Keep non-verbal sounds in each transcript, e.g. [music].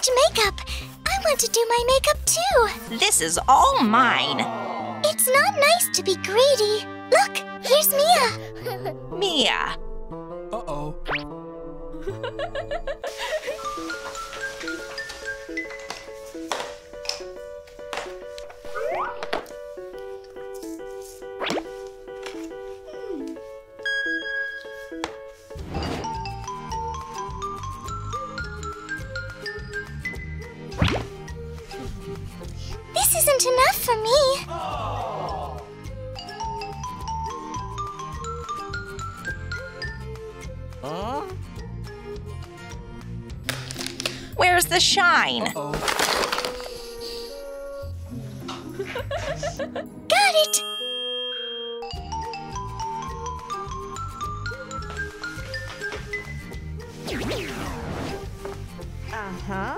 much makeup. I want to do my makeup too. This is all mine. It's not nice to be greedy. Look, here's Mia. Mia. Uh-oh. [laughs] Where's the shine? Uh-oh. [laughs] Got it. Uh-huh.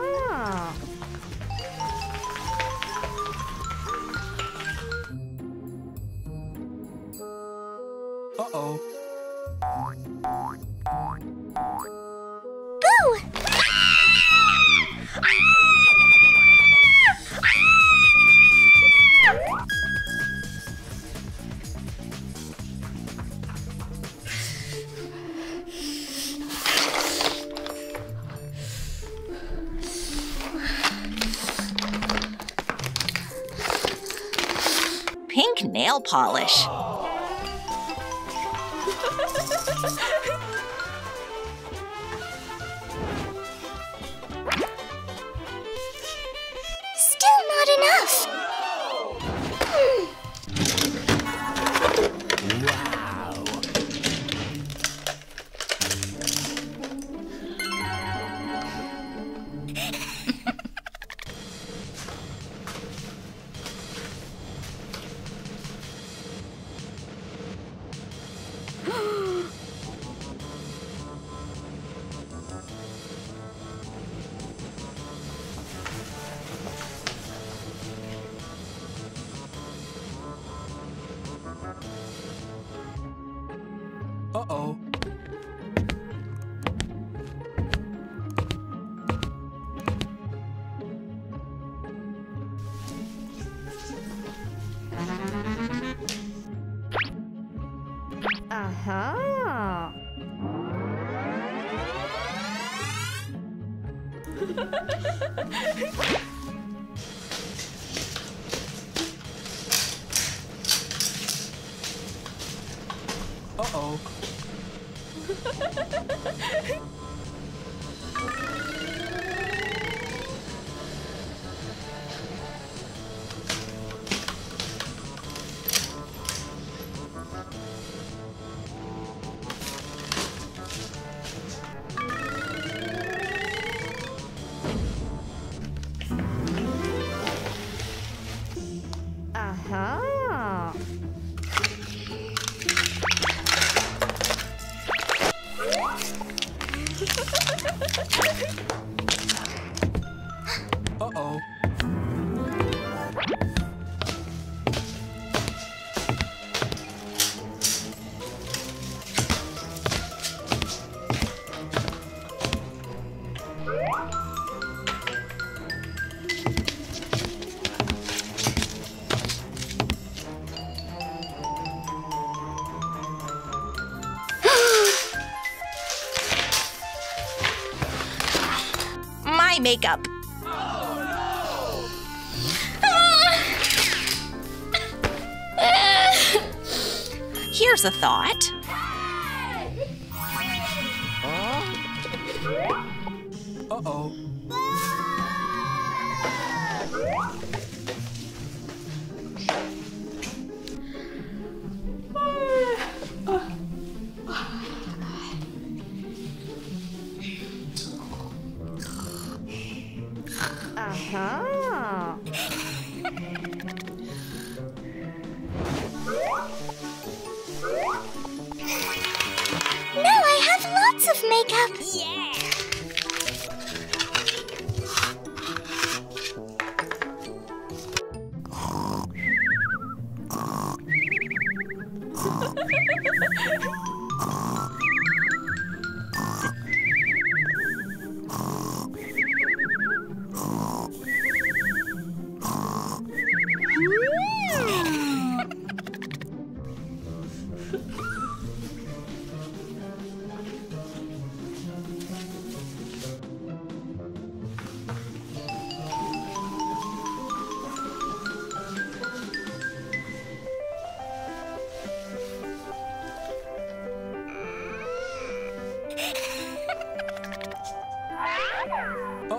Uh-oh. Boo! Pink nail polish. Uh-huh. Uh-oh. [laughs] My makeup. Ah. Here's a thought. Uh-oh. Now I have lots of makeup. [laughs]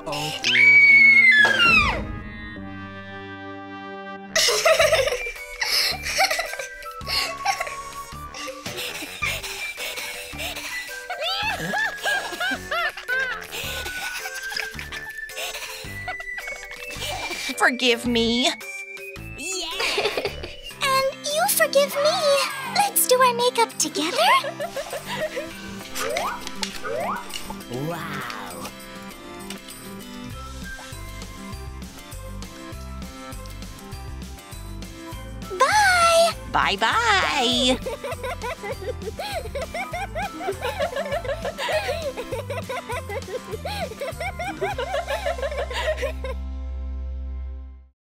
Uh-oh. [laughs] Forgive me. Yeah. and you forgive me. Let's do our makeup together. Wow. Bye-bye. [laughs]